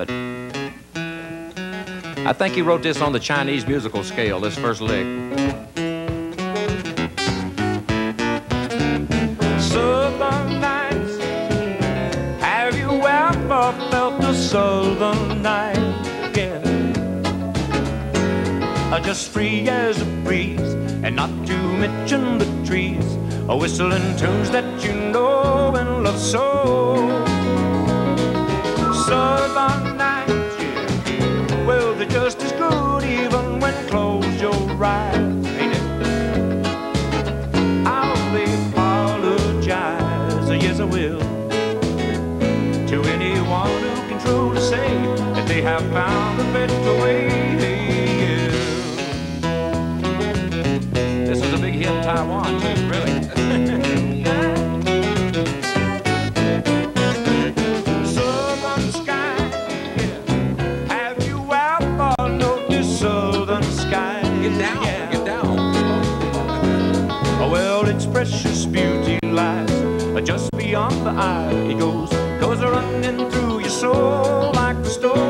but I think he wrote this on the Chinese musical scale, this first lick. Southern nights, have you ever felt the southern night? Uh, Just free as a breeze, and not to mention the trees, whistling tunes that you know and love so. Will, to anyone who can truly say that they have found a better way. This was a big hit in Taiwan, too, really. Southern sky. Have you ever noticed southern sky? Get down, get down. Oh, well, its precious beauty lies just Beyond the eye, it goes, goes running through your soul like the storm.